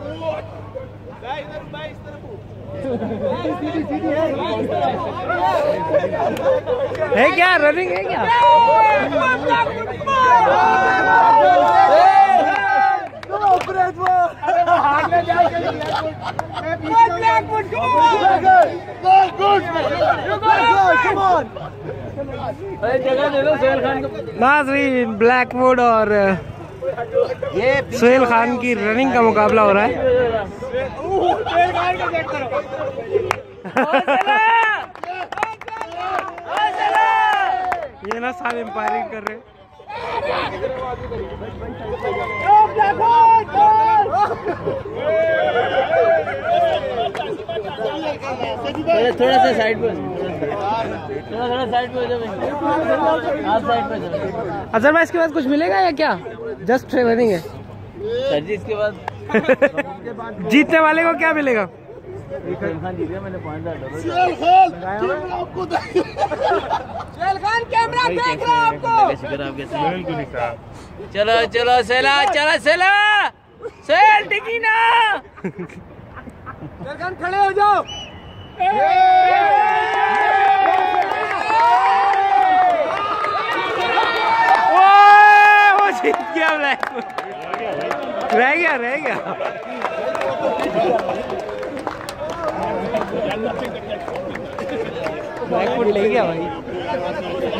है क्या? रनिंग है क्या? नाजरीन ब्लैकवुड और सोहेल खान की रनिंग का मुकाबला हो रहा है। ये ना सारे एम्पायरिंग कर रहे थोड़ा सा साइड पे। थोड़ा थोड़ा साइड पे हो आप साइड पे जाओ अजहर भाई इसके बाद कुछ मिलेगा या क्या? जस्ट रनिंग है। सर जी इसके बाद जीतने वाले को क्या मिलेगा? मैंने पॉइंट शुक्र आपके साथ। चलो चलो सेला चलो सेला। सेल टिकी ना। खड़े हो जाओ। जीत गया ब्लैक रह गया रह गया ब्लैकवुड ले गया भाई।